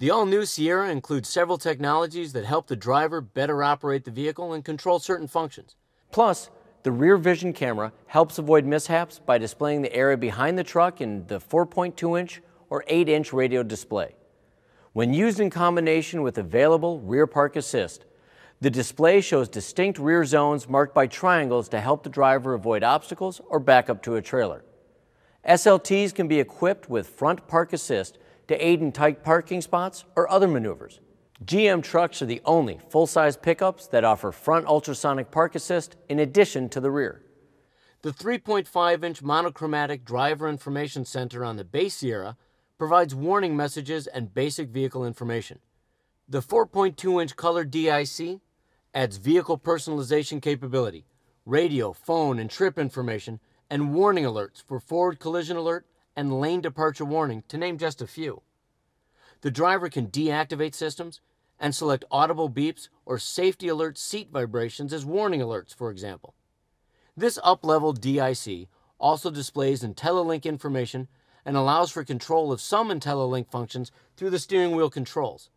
The all-new Sierra includes several technologies that help the driver better operate the vehicle and control certain functions. Plus, the rear vision camera helps avoid mishaps by displaying the area behind the truck in the 4.2 inch or 8 inch radio display. When used in combination with available rear park assist, the display shows distinct rear zones marked by triangles to help the driver avoid obstacles or back up to a trailer. SLTs can be equipped with front park assist to aid in tight parking spots or other maneuvers. GM trucks are the only full-size pickups that offer front ultrasonic park assist in addition to the rear. The 3.5-inch monochromatic driver information center on the base Sierra provides warning messages and basic vehicle information. The 4.2-inch color DIC adds vehicle personalization capability, radio, phone, and trip information, and warning alerts for forward collision alert and lane departure warning, to name just a few. The driver can deactivate systems and select audible beeps or safety alert seat vibrations as warning alerts, for example. This up-level DIC also displays IntelliLink information and allows for control of some IntelliLink functions through the steering wheel controls.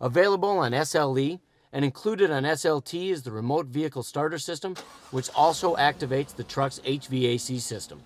Available on SLE and included on SLT is the remote vehicle starter system, which also activates the truck's HVAC system.